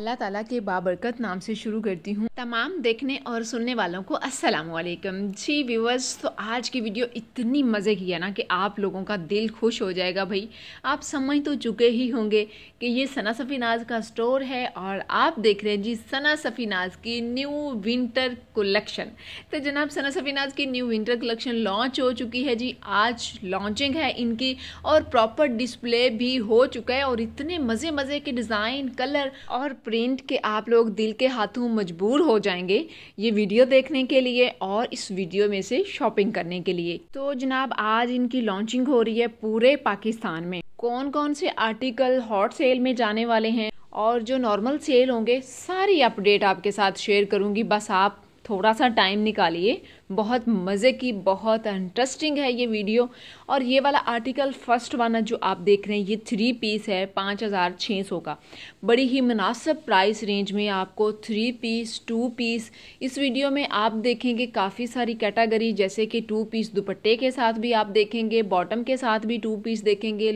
अल्लाह ताला के बाबरकत नाम से शुरू करती हूँ। तमाम देखने और सुनने वालों को अस्सलाम वालेकुम जी व्यूवर्स तो आज की वीडियो इतनी मज़े की है ना कि आप लोगों का दिल खुश हो जाएगा भाई। आप समझ तो चुके ही होंगे कि ये सना सफ़ीनाज का स्टोर है और आप देख रहे हैं जी सना सफ़ीनाज की न्यू विंटर कलेक्शन तो जनाब, सना सफ़ीनाज की न्यू विंटर कलेक्शन लॉन्च हो चुकी है जी। आज लॉन्चिंग है इनकी और प्रॉपर डिस्प्ले भी हो चुका है और इतने मज़े मज़े के डिज़ाइन कलर और प्रिंट के आप लोग दिल के हाथों मजबूर हो जाएँगे ये वीडियो देखने के लिए और इस वीडियो में से शॉपिंग करने के लिए। तो जनाब, आज इनकी लॉन्चिंग हो रही है पूरे पाकिस्तान में। कौन कौन से आर्टिकल हॉट सेल में जाने वाले हैं और जो नॉर्मल सेल होंगे, सारी अपडेट आपके साथ शेयर करूँगी। बस आप थोड़ा सा टाइम निकालिए। बहुत मज़े की, बहुत इंटरेस्टिंग है ये वीडियो और ये वाला आर्टिकल फ़र्स्ट वाला जो आप देख रहे हैं, ये थ्री पीस है, पाँच हज़ार छः सौ का। बड़ी ही मुनासिब प्राइस रेंज में आपको थ्री पीस टू पीस इस वीडियो में आप देखेंगे काफ़ी सारी कैटेगरी जैसे कि टू पीस दुपट्टे के साथ भी आप देखेंगे बॉटम के साथ भी टू पीस देखेंगे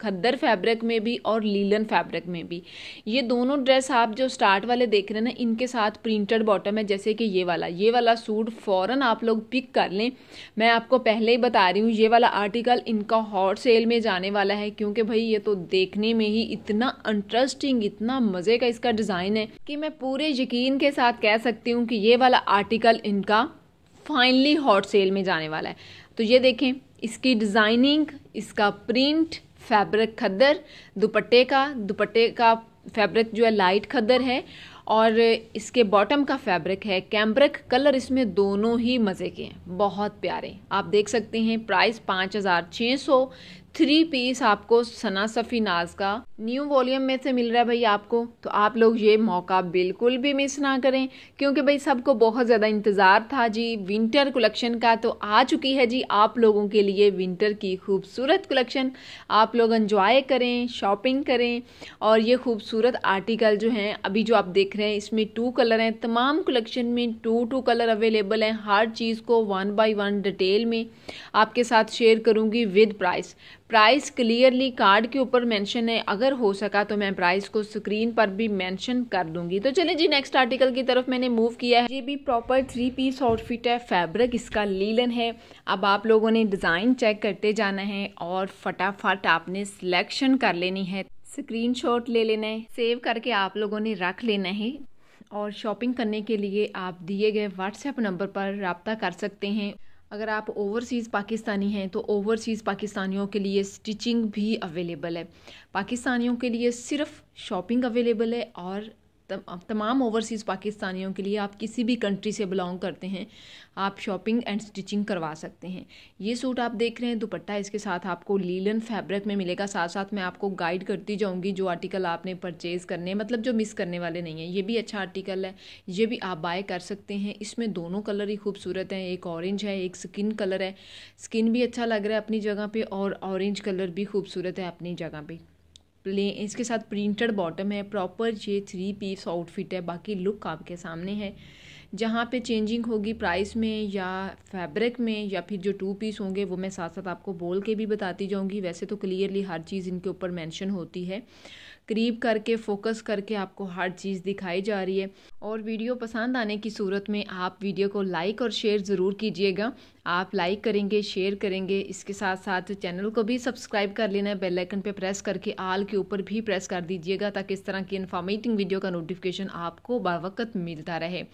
खद्दर फैब्रिक में भी और लीलन फैब्रिक में भी। ये दोनों ड्रेस आप जो स्टार्ट वाले देख रहे हैं ना, इनके साथ प्रिंटेड बॉटम है, जैसे कि ये वाला। ये वाला सूट फ़ौरन आप लोग पिक कर लें। मैं आपको पहले ही बता रही हूँ, ये वाला आर्टिकल इनका हॉट सेल में जाने वाला है, क्योंकि भाई ये तो देखने में ही इतना इंटरेस्टिंग इतना मज़े का इसका डिज़ाइन है कि मैं पूरे यकीन के साथ कह सकती हूँ कि ये वाला आर्टिकल इनका फाइनली हॉट सेल में जाने वाला है। तो ये देखें, इसकी डिज़ाइनिंग इसका प्रिंट फैब्रिक खद्दर, दुपट्टे का दुपट्टे का फैब्रिक जो है लाइट खद्दर है और इसके बॉटम का फैब्रिक है। कैम्ब्रिक कलर इसमें दोनों ही मज़े के हैं। बहुत प्यारे। आप देख सकते हैं प्राइस पाँच हज़ार छः सौ थ्री पीस आपको सना सफ़ी नाज का न्यू वॉल्यूम में से मिल रहा है भाई आपको। तो आप लोग ये मौका बिल्कुल भी मिस ना करें, क्योंकि भाई सबको बहुत ज़्यादा इंतज़ार था जी विंटर कलेक्शन का। तो आ चुकी है जी आप लोगों के लिए विंटर की खूबसूरत कलेक्शन। आप लोग इंजॉय करें शॉपिंग करें, और ये खूबसूरत आर्टिकल जो हैं, अभी जो आप देख रहे हैं, इसमें टू कलर हैं। तमाम कलेक्शन में टू टू कलर अवेलेबल हैं। हर चीज़ को वन बाई वन डिटेल में आपके साथ शेयर करूँगी with price price clearly card के ऊपर मेंशन है। अगर हो सका तो मैं प्राइस को स्क्रीन पर भी मेंशन कर दूँगी। तो चलिए जी नेक्स्ट आर्टिकल की तरफ़ मैंने मूव किया है। ये भी प्रॉपर थ्री पीस आउटफिट है फैब्रिक इसका लीलन है। अब आप लोगों ने डिज़ाइन चेक करते जाना है और फटाफट आपने सिलेक्शन कर लेनी है। स्क्रीन ले लेना है। सेव करके आप लोगों ने रख लेना है। और शॉपिंग करने के लिए आप दिए गए व्हाट्सएप नंबर पर रबता कर सकते हैं। अगर आप ओवरसीज़ पाकिस्तानी हैं तो ओवरसीज़ पाकिस्तानियों के लिए स्टिचिंग भी अवेलेबल है। पाकिस्तानियों के लिए सिर्फ़ शॉपिंग अवेलेबल है और तमाम ओवरसीज़ पाकिस्तानियों के लिए आप किसी भी कंट्री से बिलोंग करते हैं, आप शॉपिंग एंड स्टिचिंग करवा सकते हैं। ये सूट आप देख रहे हैं, दुपट्टा इसके साथ आपको लीलन फैब्रिक में मिलेगा। साथ साथ मैं आपको गाइड करती जाऊँगी जो आर्टिकल आपने परचेज़ करने मतलब जो मिस करने वाले नहीं हैं। ये भी अच्छा आर्टिकल है, ये भी आप बाय कर सकते हैं। इसमें दोनों कलर ही खूबसूरत हैं, एक ऑरेंज है, एक स्किन कलर है। स्किन भी अच्छा लग रहा है अपनी जगह पर और ऑरेंज कलर भी खूबसूरत है अपनी जगह पर प्ले, इसके साथ प्रिंटेड बॉटम है प्रॉपर ये थ्री पीस आउटफिट है, बाकी लुक आपके सामने है। जहाँ पे चेंजिंग होगी प्राइस में या फैब्रिक में या फिर जो टू पीस होंगे, वो मैं साथ साथ आपको बोल के भी बताती जाऊँगी। वैसे तो क्लियरली हर चीज़ इनके ऊपर मेंशन होती है। करीब करके फोकस करके आपको हर चीज़ दिखाई जा रही है। और वीडियो पसंद आने की सूरत में आप वीडियो को लाइक और शेयर ज़रूर कीजिएगा। आप लाइक करेंगे शेयर करेंगे, इसके साथ साथ चैनल को भी सब्सक्राइब कर लेना है बेल आइकन पे प्रेस करके आल के ऊपर भी प्रेस कर दीजिएगा ताकि इस तरह की इन्फॉर्मेटिंग वीडियो का नोटिफिकेशन आपको बर वक्त मिलता रहे।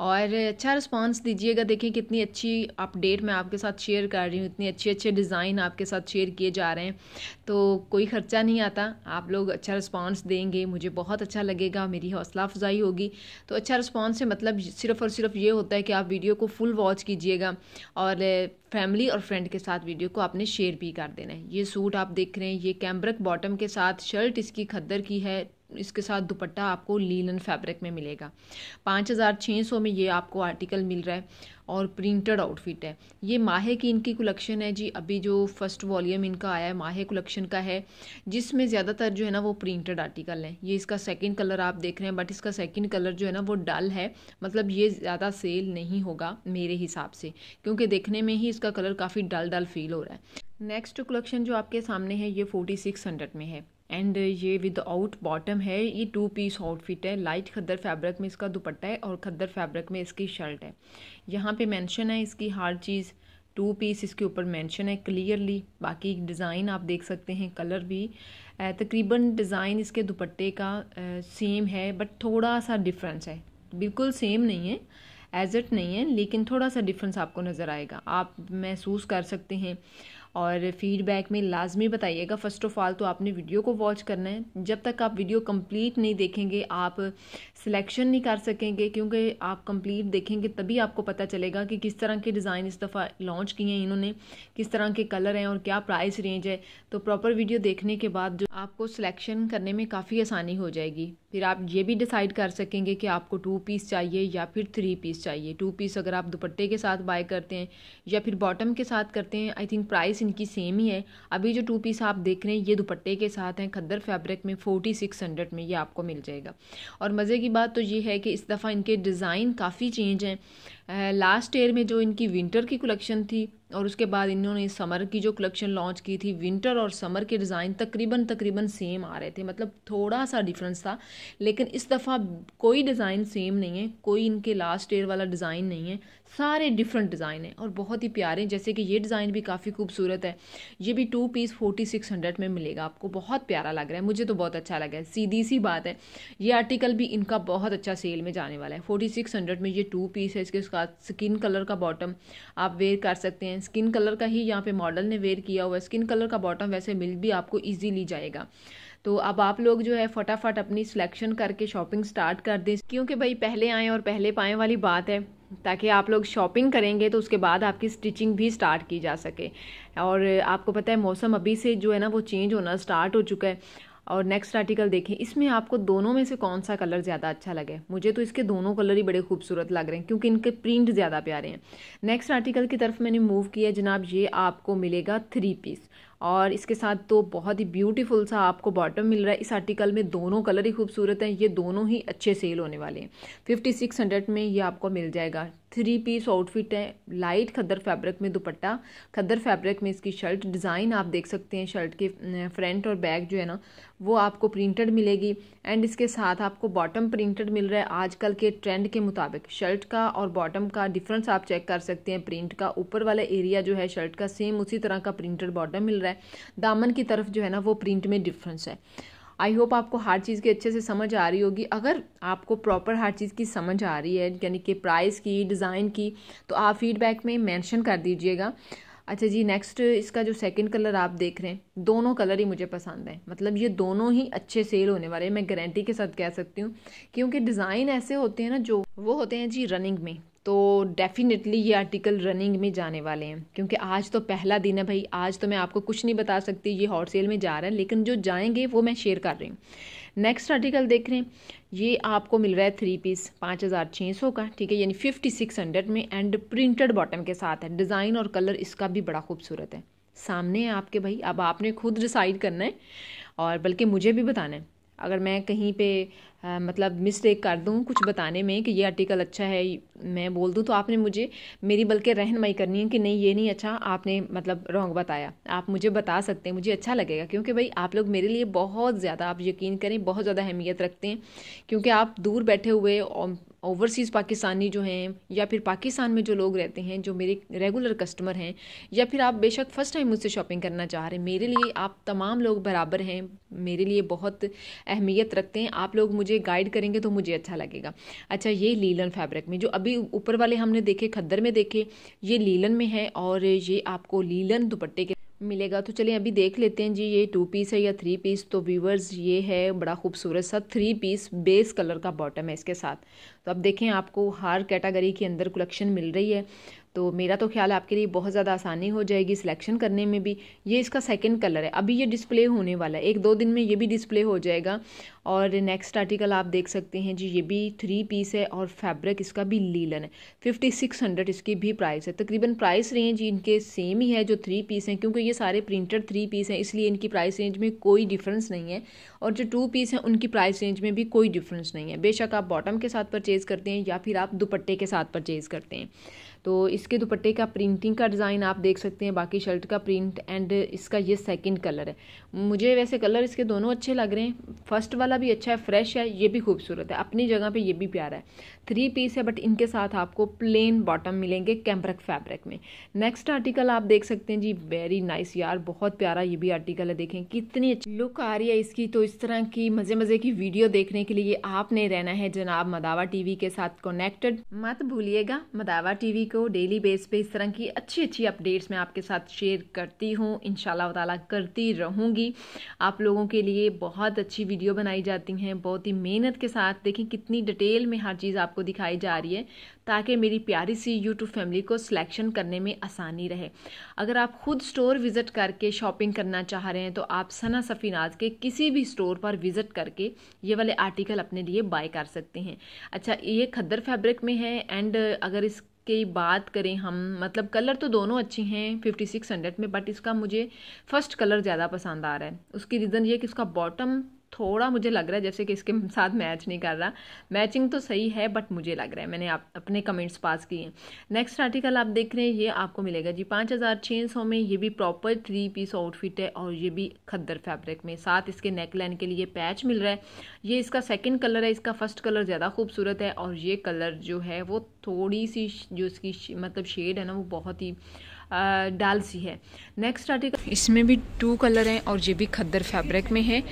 और अच्छा रिस्पांस दीजिएगा, देखें कितनी अच्छी अपडेट मैं आपके साथ शेयर कर रही हूँ, इतनी अच्छे अच्छे डिज़ाइन आपके साथ शेयर किए जा रहे हैं। तो कोई ख़र्चा नहीं आता, आप लोग अच्छा रिस्पांस देंगे, मुझे बहुत अच्छा लगेगा, मेरी हौसला अफजाई होगी। तो अच्छा रिस्पांस से मतलब सिर्फ़ और सिर्फ़ ये होता है कि आप वीडियो को फुल वॉच कीजिएगा। और फैमिली और फ्रेंड के साथ वीडियो को आपने शेयर भी कर देना है। ये सूट आप देख रहे हैं, ये कैम्ब्रक बॉटम के साथ शर्ट इसकी खद्दर की है इसके साथ दुपट्टा आपको लीलन फैब्रिक में मिलेगा। पाँच हज़ार छः सौ में ये आपको आर्टिकल मिल रहा है और प्रिंटेड आउटफिट है। ये माहे की इनकी कलेक्शन है जी। अभी जो फ़र्स्ट वॉल्यूम इनका आया है, माहे कलेक्शन का है, जिसमें ज़्यादातर जो है ना वो प्रिंटेड आर्टिकल है। ये इसका सेकंड कलर आप देख रहे हैं बट इसका सेकंड कलर जो है ना वो डल है। मतलब ये ज़्यादा सेल नहीं होगा मेरे हिसाब से, क्योंकि देखने में ही इसका कलर काफ़ी डल डल फील हो रहा है। नेक्स्ट कलेक्शन जो आपके सामने है, ये फोर्टी सिक्स हंड्रेड में है। एंड ये विद आउट बॉटम है, ये टू पीस आउटफिट है लाइट खद्दर फैब्रिक में इसका दुपट्टा है और खद्दर फैब्रिक में इसकी शर्ट है। यहाँ पे मेंशन है इसकी हर चीज़ टू पीस इसके ऊपर मेंशन है क्लियरली बाकी डिज़ाइन आप देख सकते हैं कलर भी। तकरीबन डिज़ाइन इसके दुपट्टे का सेम है बट थोड़ा सा डिफरेंस है। बिल्कुल सेम नहीं है एज इट नहीं है, लेकिन थोड़ा सा डिफरेंस आपको नज़र आएगा। आप महसूस कर सकते हैं। और फीडबैक में लाजमी बताइएगा। फ़र्स्ट ऑफ़ ऑल तो आपने वीडियो को वॉच करना है। जब तक आप वीडियो कंप्लीट नहीं देखेंगे, आप सिलेक्शन नहीं कर सकेंगे, क्योंकि आप कंप्लीट देखेंगे, तभी आपको पता चलेगा कि किस तरह के डिज़ाइन इस दफ़ा लॉन्च किए हैं इन्होंने, किस तरह के कलर हैं और क्या प्राइस रेंज है। तो प्रॉपर वीडियो देखने के बाद जो आपको सिलेक्शन करने में काफ़ी आसानी हो जाएगी। फिर आप ये भी डिसाइड कर सकेंगे कि आपको टू पीस चाहिए या फिर थ्री पीस चाहिए। टू पीस अगर आप दुपट्टे के साथ बाय करते हैं या फिर बॉटम के साथ करते हैं आई थिंक प्राइस इनकी सेम ही है। अभी जो टू पीस आप देख रहे हैं, ये दुपट्टे के साथ हैं, खद्दर फैब्रिक में फोर्टी सिक्स हंड्रेड में ये आपको मिल जाएगा। और मज़े की बात तो ये है कि इस दफ़ा इनके डिज़ाइन काफ़ी चेंज हैं। लास्ट ईयर में जो इनकी विंटर की कलेक्शन थी और उसके बाद इन्होंने समर की जो कलेक्शन लॉन्च की थी विंटर और समर के डिज़ाइन तकरीबन तकरीबन सेम आ रहे थे। मतलब थोड़ा सा डिफरेंस था, लेकिन इस दफ़ा कोई डिज़ाइन सेम नहीं है, कोई इनके लास्ट ईयर वाला डिज़ाइन नहीं है। सारे डिफरेंट डिज़ाइन हैं और बहुत ही प्यारे हैं। जैसे कि ये डिज़ाइन भी काफ़ी खूबसूरत है। ये भी two piece forty six hundred में मिलेगा आपको। बहुत प्यारा लग रहा है। मुझे तो बहुत अच्छा लगा है। सीधी सी बात है। ये आर्टिकल भी इनका बहुत अच्छा सेल में जाने वाला है। फोर्टी सिक्स हंड्रेड में ये टू पीस है। इसके साथ स्किन कलर का बॉटम आप वेयर कर सकते हैं। स्किन कलर का ही यहाँ पे मॉडल ने वेयर किया हुआ है। स्किन कलर का बॉटम वैसे मिल भी आपको ईजीली जाएगा। तो अब आप लोग जो है फटाफट अपनी सिलेक्शन करके शॉपिंग स्टार्ट कर दें। क्योंकि भाई, पहले आए और पहले पाए वाली बात है। ताकि आप लोग शॉपिंग करेंगे तो उसके बाद आपकी स्टिचिंग भी स्टार्ट की जा सके। और आपको पता है, मौसम अभी से जो है ना, वो चेंज होना स्टार्ट हो चुका है। और नेक्स्ट आर्टिकल देखें। इसमें आपको दोनों में से कौन सा कलर ज़्यादा अच्छा लगे? मुझे तो इसके दोनों कलर ही बड़े खूबसूरत लग रहे हैं, क्योंकि इनके प्रिंट ज़्यादा प्यारे हैं। नेक्स्ट आर्टिकल की तरफ़ मैंने मूव किया जनाब, ये आपको मिलेगा थ्री पीस और इसके साथ तो बहुत ही ब्यूटीफुल सा आपको बॉटम मिल रहा है। इस आर्टिकल में दोनों कलर ही खूबसूरत हैं। ये दोनों ही अच्छे सेल होने वाले हैं। फिफ्टी सिक्स हंड्रेड में ये आपको मिल जाएगा। थ्री पीस आउटफिट है। लाइट खद्दर फैब्रिक में दुपट्टा। खद्दर फैब्रिक में इसकी शर्ट डिज़ाइन आप देख सकते हैं। शर्ट के फ्रंट और बैक जो है ना, वो आपको प्रिंटेड मिलेगी। एंड इसके साथ आपको बॉटम प्रिंटेड मिल रहा है। आजकल के ट्रेंड के मुताबिक शर्ट का और बॉटम का डिफरेंस आप चेक कर सकते हैं। प्रिंट का ऊपर वाला एरिया जो है शर्ट का सेम उसी तरह का प्रिंटेड बॉटम मिल रहा है। दामन की तरफ़ जो है ना, वो प्रिंट में डिफरेंस है। आई होप आपको हर चीज़ की अच्छे से समझ आ रही होगी। अगर आपको प्रॉपर हर चीज़ की समझ आ रही है, यानी कि प्राइस की डिज़ाइन की तो आप फीडबैक में मेंशन कर दीजिएगा। अच्छा जी नेक्स्ट इसका जो सेकंड कलर आप देख रहे हैं, दोनों कलर ही मुझे पसंद है। मतलब ये दोनों ही अच्छे सेल होने वाले हैं, मैं गारंटी के साथ कह सकती हूँ। क्योंकि डिज़ाइन ऐसे होते हैं ना जो, वो होते हैं जी रनिंग में। तो डेफिनेटली ये आर्टिकल रनिंग में जाने वाले हैं। क्योंकि आज तो पहला दिन है भाई, आज तो मैं आपको कुछ नहीं बता सकती, ये हॉट सेल में जा रहा है, लेकिन जो जाएँगे वो मैं शेयर कर रही हूँ। नेक्स्ट आर्टिकल देख रहे हैं। ये आपको मिल रहा है थ्री पीस पाँच हज़ार छः सौ का, ठीक है? यानी फिफ्टी सिक्स हंड्रेड में एंड प्रिंटेड बॉटम के साथ है। डिज़ाइन और कलर इसका भी बड़ा खूबसूरत है। सामने है आपके भाई, अब आपने खुद डिसाइड करना है और बल्कि मुझे भी बताना है। अगर मैं कहीं पे मतलब मिस्टेक कर दूँ कुछ बताने में कि ये आर्टिकल अच्छा है, मैं बोल दूँ तो आपने मुझे, मेरी बल्कि रहनमई करनी है कि नहीं, ये नहीं अच्छा आपने मतलब रॉन्ग बताया। आप मुझे बता सकते हैं, मुझे अच्छा लगेगा, क्योंकि भाई आप लोग मेरे लिए बहुत ज़्यादा, आप यकीन करें, बहुत ज़्यादा अहमियत रखते हैं, क्योंकि आप दूर बैठे हुए ओवरसीज़ पाकिस्तानी जो हैं, या फिर पाकिस्तान में जो लोग रहते हैं, जो मेरे रेगुलर कस्टमर हैं, या फिर आप बेशक फ़र्स्ट टाइम मुझसे शॉपिंग करना चाह रहे हैं, मेरे लिए आप तमाम लोग बराबर हैं, मेरे लिए बहुत अहमियत रखते हैं, आप लोग मुझे गाइड करेंगे तो मुझे अच्छा लगेगा। अच्छा ये लीलन फैब्रिक में, जो अभी ऊपर वाले हमने देखे, खद्दर में देखे, ये लीलन में है और ये आपको लीलन दुपट्टे के मिलेगा। तो चलिए अभी देख लेते हैं जी, ये टू पीस है या थ्री पीस तो व्यूवर्स ये है, बड़ा खूबसूरत सा थ्री पीस बेस कलर का बॉटम है इसके साथ। तो अब देखें, आपको हर कैटेगरी के अंदर कलेक्शन मिल रही है तो मेरा तो ख्याल आपके लिए बहुत ज़्यादा आसानी हो जाएगी सिलेक्शन करने में भी। ये इसका सेकंड कलर है। अभी ये डिस्प्ले होने वाला है। एक दो दिन में ये भी डिस्प्ले हो जाएगा। और नेक्स्ट आर्टिकल आप देख सकते हैं, जी, ये भी थ्री पीस है और फैब्रिक इसका भी लीलन है। फिफ्टी सिक्स हंड्रेड इसकी भी प्राइस है। तकरीबन प्राइस रेंज इनके सेम ही है जो थ्री पीस हैं, क्योंकि ये सारे प्रिंटेड थ्री पीस हैं, इसलिए इनकी प्राइस रेंज में कोई डिफरेंस नहीं है। और जो टू पीस हैं, उनकी प्राइस रेंज में भी कोई डिफरेंस नहीं है। बेशक आप बॉटम के साथ परचेज़ करते हैं या फिर आप दुपट्टे के साथ परचेज़ करते हैं। तो इसके दुपट्टे का प्रिंटिंग का डिज़ाइन आप देख सकते हैं, बाकी शर्ट का प्रिंट एंड इसका ये सेकंड कलर है। मुझे वैसे कलर इसके दोनों अच्छे लग रहे हैं। फ़र्स्ट वाला भी अच्छा है फ्रेश है, ये भी खूबसूरत है। अपनी जगह पे ये भी प्यारा है। थ्री पीस है बट इनके साथ आपको प्लेन बॉटम मिलेंगे कैम्ब्रक फैब्रिक में। नेक्स्ट आर्टिकल आप देख सकते हैं, जी वेरी नाइस यार, बहुत प्यारा ये भी आर्टिकल है, देखें, कितनी अच्छी लुक आ रही है इसकी। तो इस तरह की मज़े मज़े की वीडियो देखने के लिए आपने रहना है जनाब मदावा टीवी के साथ कनेक्टेड मत भूलिएगा, मदावा टीवी को डेली बेस पे इस तरह की अच्छी अच्छी अपडेट्स मैं आपके साथ शेयर करती हूँ। इनशाला ताला करती रहूँगी। आप लोगों के लिए बहुत अच्छी वीडियो बनाई जाती हैं, बहुत ही मेहनत के साथ। देखें कितनी डिटेल में हर चीज़ आपको दिखाई जा रही है, ताकि मेरी प्यारी सी यूट्यूब फैमिली को सिलेक्शन करने में आसानी रहे। अगर आप खुद स्टोर विज़िट करके शॉपिंग करना चाह रहे हैं तो आप सना सफ़ीनाज के किसी भी स्टोर पर विज़िट करके ये वाले आर्टिकल अपने लिए बाय कर सकते हैं। अच्छा ये खद्दर फैब्रिक में है एंड अगर इस की बात करें हम मतलब कलर तो दोनों अच्छे हैं फिफ्टी सिक्स हंड्रेड में बट इसका मुझे फ़र्स्ट कलर ज़्यादा पसंद आ रहा है। उसकी रीज़न ये कि उसका बॉटम थोड़ा मुझे लग रहा है जैसे कि इसके साथ मैच नहीं कर रहा। मैचिंग तो सही है बट मुझे लग रहा है। मैंने आप, अपने कमेंट्स पास किए हैं। नेक्स्ट आर्टिकल आप देख रहे हैं, ये आपको मिलेगा जी। पाँच हज़ार छः सौ में ये भी प्रॉपर थ्री पीस आउटफिट है और ये भी खद्दर फैब्रिक में। साथ इसके नेक लाइन के लिए पैच मिल रहा है। ये इसका सेकेंड कलर है, इसका फ़र्स्ट कलर ज़्यादा खूबसूरत है और ये कलर जो है वो थोड़ी सी जो इसकी मतलब शेड है ना, वो बहुत ही डाल सी है। नेक्स्ट आर्टिकल इसमें भी टू कलर हैं और ये भी खद्दर फैब्रिक में है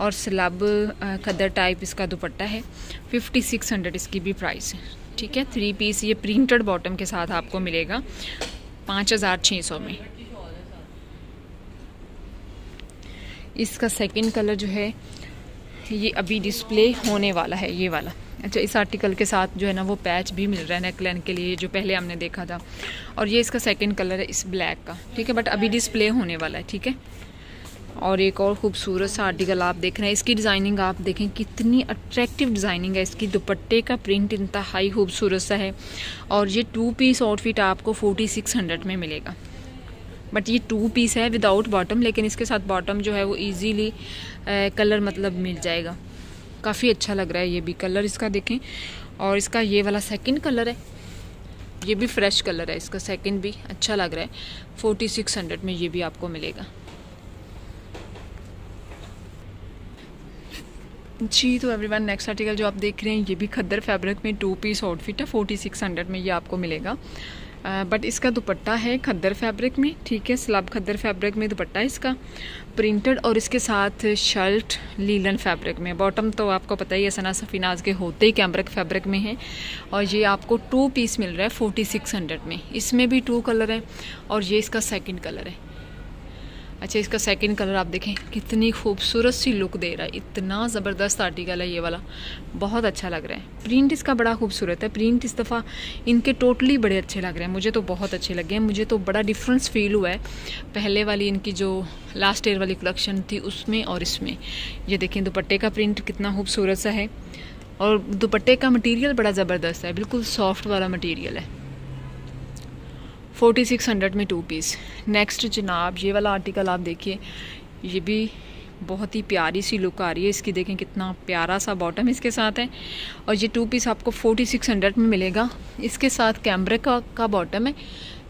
और सलब खद्दर टाइप इसका दुपट्टा है। फिफ्टी सिक्स हंड्रेड इसकी भी प्राइस है। ठीक है? थ्री पीस ये प्रिंटेड बॉटम के साथ आपको मिलेगा। पाँच हज़ार छः सौ में। इसका सेकंड कलर जो है, ये अभी डिस्प्ले होने वाला है, ये वाला। अच्छा इस आर्टिकल के साथ जो है ना वो पैच भी मिल रहा है नेकलाइन के लिए, जो पहले हमने देखा था। और ये इसका सेकंड कलर है, इस ब्लैक का। ठीक है बट अभी डिस्प्ले होने वाला है, ठीक है? और एक और खूबसूरत सा आर्टिकल आप देख रहे हैं, इसकी डिज़ाइनिंग आप देखें, कितनी अट्रैक्टिव डिज़ाइनिंग है, इसकी दुपट्टे का प्रिंट इंतहाई खूबसूरत सा है। और ये टू पीस आउटफिट आपको फोर्टी सिक्स हंड्रेड में मिलेगा। बट ये टू पीस है विदाउट बॉटम लेकिन इसके साथ बॉटम जो है वो ईजीली कलर मतलब मिल जाएगा। काफ़ी अच्छा लग रहा है ये भी कलर इसका देखें। और इसका ये वाला सेकंड कलर है। ये भी फ्रेश कलर है, इसका सेकंड भी अच्छा लग रहा है। फोर्टी सिक्स हंड्रेड में ये भी आपको मिलेगा। जी तो एवरीवन नेक्स्ट आर्टिकल जो आप देख रहे हैं, ये भी खद्दर फैब्रिक में टू पीस आउटफिट है फोर्टी सिक्स हंड्रेड में ये आपको मिलेगा। बट इसका दुपट्टा है खद्दर फैब्रिक में, ठीक है स्लब खद्दर फैब्रिक में दुपट्टा है इसका। प्रिंटेड और इसके साथ शर्ट लीलन फैब्रिक में। बॉटम तो आपको पता ही है, सना सफ़ीनाज के होते ही कैमरक फैब्रिक में है। और ये आपको टू पीस मिल रहा है फोर्टी सिक्स हंड्रेड में। इसमें भी टू कलर है और ये इसका सेकंड कलर है। अच्छा इसका सेकंड कलर आप देखें। कितनी खूबसूरत सी लुक दे रहा है। इतना ज़बरदस्त आर्टिकल है ये वाला। बहुत अच्छा लग रहा है। प्रिंट इसका बड़ा खूबसूरत है। प्रिंट इस दफ़ा इनके टोटली बड़े अच्छे लग रहे हैं। मुझे तो बहुत अच्छे लगे हैं। मुझे तो बड़ा डिफरेंस फील हुआ है। पहले वाली इनकी जो लास्ट ईयर वाली कलेक्शन थी उसमें और इसमें। ये देखें, दुपट्टे का प्रिंट कितना खूबसूरत सा है। और दुपट्टे का मटीरियल बड़ा ज़बरदस्त है। बिल्कुल सॉफ्ट वाला मटीरियल है। फोर्टी सिक्स हंड्रेड में टू पीस नेक्स्ट जनाब, ये वाला आर्टिकल आप देखिए, ये भी बहुत ही प्यारी सी लुक आ रही है। इसकी देखें कितना प्यारा सा बॉटम इसके साथ है। और ये टू पीस आपको फोर्टी सिक्स हंड्रेड में मिलेगा। इसके साथ कैमरे का का बॉटम है।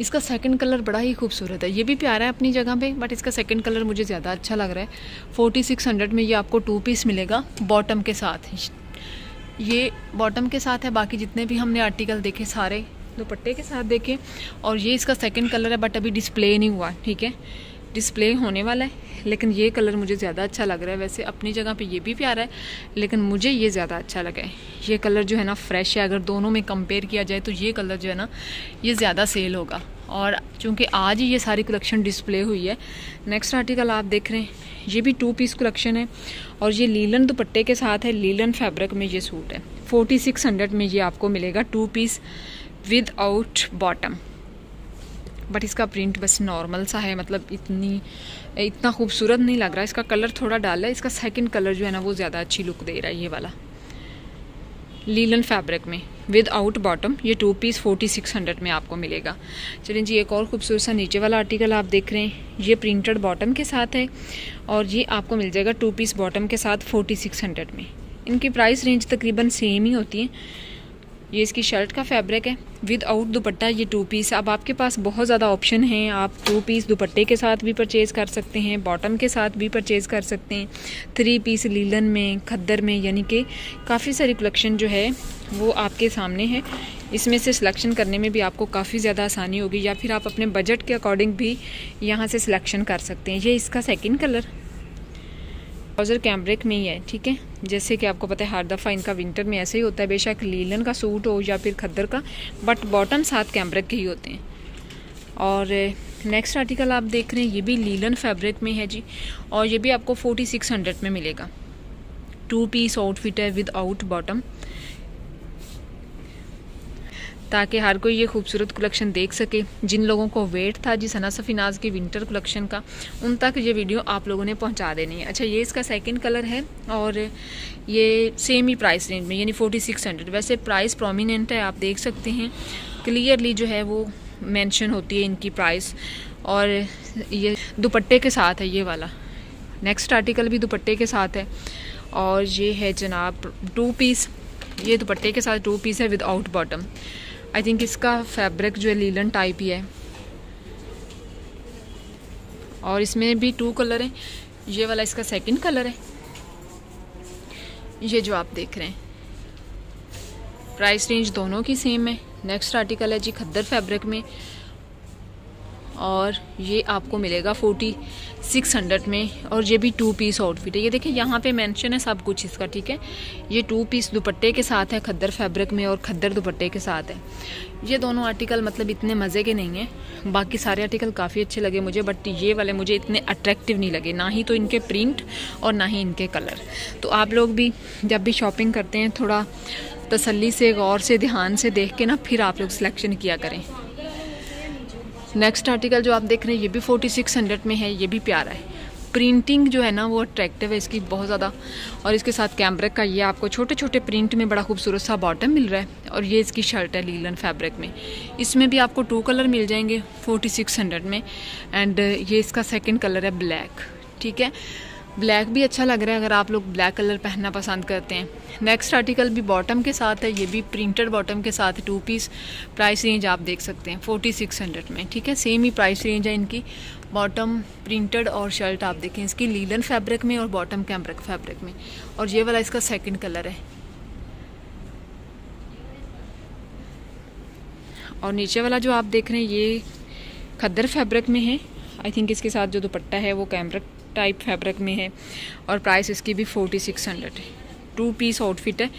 इसका सेकंड कलर बड़ा ही खूबसूरत है। ये भी प्यारा है अपनी जगह पे बट इसका सेकंड कलर मुझे ज़्यादा अच्छा लग रहा है। फोर्टी सिक्स हंड्रेड में ये आपको टू पीस मिलेगा बॉटम के साथ। ये बॉटम के साथ है, बाकी जितने भी हमने आर्टिकल देखे सारे दुपट्टे के साथ देखें। और ये इसका सेकंड कलर है बट अभी डिस्प्ले नहीं हुआ, ठीक है? डिस्प्ले होने वाला है, लेकिन ये कलर मुझे ज़्यादा अच्छा लग रहा है। वैसे अपनी जगह पे ये भी प्यारा है, लेकिन मुझे ये ज़्यादा अच्छा लगा है। ये कलर जो है ना फ्रेश है, अगर दोनों में कंपेयर किया जाए तो ये कलर जो है ना, ये ज़्यादा सेल होगा। और चूँकि आज ही ये सारी कलेक्शन डिस्प्ले हुई है नेक्स्ट आर्टिकल आप देख रहे हैं। ये भी टू पीस कलेक्शन है, और ये लीलन दुपट्टे के साथ है, लीलन फैब्रिक में ये सूट है। फोर्टी सिक्स हंड्रेड में ये आपको मिलेगा two piece without bottom but इसका प्रिंट बस नॉर्मल सा है मतलब इतनी, इतना खूबसूरत नहीं लग रहा। इसका कलर थोड़ा डाल है इसका सेकंड कलर जो है ना, वो ज़्यादा अच्छी लुक दे रहा है ये वाला। लीलन फैब्रिक में विद आउट बॉटम ये two piece forty six hundred में आपको मिलेगा। चलिए जी, एक और खूबसूरत सा नीचे वाला आर्टिकल आप देख रहे हैं। ये प्रिंटेड बॉटम के साथ है और ये आपको मिल जाएगा टू पीस बॉटम के साथ फोर्टी सिक्स हंड्रेड में। इनकी प्राइस रेंज तकरीबन सेम ही होती है। ये इसकी शर्ट का फैब्रिक है। विद आउट दुपट्टा, ये टू पीस अब आपके पास बहुत ज़्यादा ऑप्शन हैं। आप टू पीस दुपट्टे के साथ भी परचेज़ कर सकते हैं बॉटम के साथ भी परचेज़ कर सकते हैं। थ्री पीस लीलन में, खद्दर में, यानी कि काफ़ी सारी कलेक्शन जो है, वो आपके सामने है। इसमें से सिलेक्शन करने में भी आपको काफ़ी ज़्यादा आसानी होगी, या फिर आप अपने बजट के अकॉर्डिंग भी यहाँ से सिलेक्शन कर सकते हैं। ये इसका सेकेंड कलर ट्राउज़र कैमरिक में ही है, ठीक है? जैसे कि आपको पता है, हर दफ़ा इनका विंटर में ऐसे ही होता है, बेशक लीलन का सूट हो या फिर खद्दर का बट बॉटम साथ कैमरिक के ही होते हैं। और नेक्स्ट आर्टिकल आप देख रहे हैं, ये भी लीलन फैब्रिक में है जी, और ये भी आपको फोर्टी सिक्स हंड्रेड में मिलेगा। टू पीस आउटफिट है विद आउट बॉटम ताकि हर कोई ये खूबसूरत कलेक्शन देख सके। जिन लोगों को वेट था जी सना सफ़ीनाज की विंटर कलेक्शन का, उन तक ये वीडियो आप लोगों ने पहुँचा देनी है। अच्छा ये इसका सेकंड कलर है और ये सेम ही प्राइस रेंज में, यानी फोर्टी सिक्स हंड्रेड वैसे प्राइस प्रोमिनेंट है, आप देख सकते हैं। क्लियरली जो है वो मैंशन होती है इनकी प्राइस और ये दुपट्टे के साथ है ये वाला। नेक्स्ट आर्टिकल भी दुपट्टे के साथ है। और ये है जनाब टू पीस ये दुपट्टे के साथ टू पीस है without bottom I think इसका फैब्रिक जो है लीलन टाइप ही है। और इसमें भी टू कलर हैं। ये वाला इसका सेकंड कलर है। ये जो आप देख रहे हैं। प्राइस रेंज दोनों की सेम है। नेक्स्ट आर्टिकल है जी खद्दर फैब्रिक में। और ये आपको मिलेगा फोर्टी सिक्स हंड्रेड में और ये भी टू पीस आउटफिट है। ये देखिए, यहाँ पे मेंशन है सब कुछ इसका, ठीक है? ये टू पीस दुपट्टे के साथ है, खद्दर फैब्रिक में और खद्दर दुपट्टे के साथ है। ये दोनों आर्टिकल मतलब इतने मज़े के नहीं हैं। बाकी सारे आर्टिकल काफ़ी अच्छे लगे मुझे बट ये वाले मुझे इतने अट्रैक्टिव नहीं लगे। ना ही तो इनके प्रिंट और ना ही इनके कलर तो आप लोग भी जब भी शॉपिंग करते हैं, थोड़ा तसल्ली से, गौर से, ध्यान से देख के ना, फिर आप लोग सिलेक्शन किया करें। नेक्स्ट आर्टिकल जो आप देख रहे हैं, ये भी फोर्टी सिक्स हंड्रेड में है, ये भी प्यारा है। प्रिंटिंग जो है ना, वो अट्रैक्टिव है, इसकी बहुत ज़्यादा। और इसके साथ कैमरिक का, ये आपको छोटे छोटे प्रिंट में बड़ा खूबसूरत सा बॉटम मिल रहा है। और ये इसकी शर्ट है लीलन फैब्रिक में। इसमें भी आपको टू कलर मिल जाएँगे फोर्टी सिक्स हंड्रेड में। एंड ये इसका सेकेंड कलर है ब्लैक ठीक है? ब्लैक भी अच्छा लग रहा है अगर आप लोग ब्लैक कलर पहनना पसंद करते हैं। नेक्स्ट आर्टिकल भी बॉटम के साथ है, ये भी प्रिंटेड बॉटम के साथ टू पीस प्राइस रेंज आप देख सकते हैं फोर्टी सिक्स हंड्रेड में, ठीक है? सेम ही प्राइस रेंज है इनकी बॉटम प्रिंटेड और शर्ट आप देखें, इसकी लीलन फैब्रिक में और बॉटम कैम्ब्रिक फैब्रिक में। और ये वाला इसका सेकेंड कलर है। और नीचे वाला जो आप देख रहे हैं, ये खद्दर फैब्रिक में है। आई थिंक इसके साथ जो दुपट्टा है, वो कैम्ब्रिक टाइप फैब्रिक में है और प्राइस इसकी भी फोर्टी सिक्स हंड्रेड है। टू पीस आउटफिट है।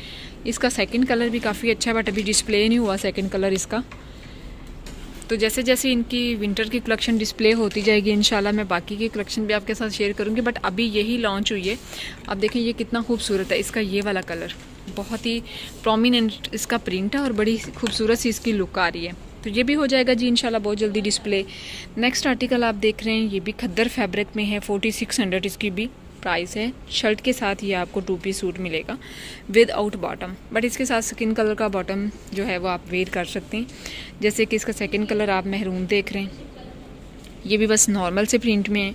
इसका सेकंड कलर भी काफ़ी अच्छा है बट अभी डिस्प्ले नहीं हुआ सेकंड कलर इसका। तो जैसे जैसे इनकी विंटर की कलेक्शन डिस्प्ले होती जाएगी, इंशाल्लाह मैं बाकी की कलेक्शन भी आपके साथ शेयर करूँगी बट अभी यही लॉन्च हुई है। अब देखें, ये कितना खूबसूरत है। इसका ये वाला कलर बहुत ही प्रोमिनेंट इसका प्रिंट है और बड़ी खूबसूरत सी इसकी लुक आ रही है। तो ये भी हो जाएगा जी, इंशाल्लाह बहुत जल्दी डिस्प्ले नेक्स्ट आर्टिकल आप देख रहे हैं, ये भी खद्दर फैब्रिक में है फोर्टी सिक्स हंड्रेड इसकी भी प्राइस है. शर्ट के साथ ये आपको टू पीस सूट मिलेगा विद आउट बॉटम बट इसके साथ स्किन कलर का बॉटम जो है वो आप वेयर कर सकते हैं. जैसे कि इसका सेकेंड कलर आप महरून देख रहे हैं. ये भी बस नॉर्मल से प्रिंट में है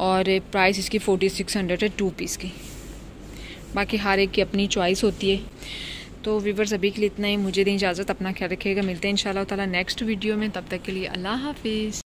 और प्राइस इसकी फोर्टी सिक्स हंड्रेड है टू पीस की. बाकी हर एक की अपनी चॉइस होती है. तो व्यूवर्स अभी के लिए इतना ही। मुझे दें इजाज़त, अपना ख्याल रखिएगा। मिलते हैं इन ताला नेक्स्ट वीडियो में। तब तक के लिए अल्लाह हाफिज़।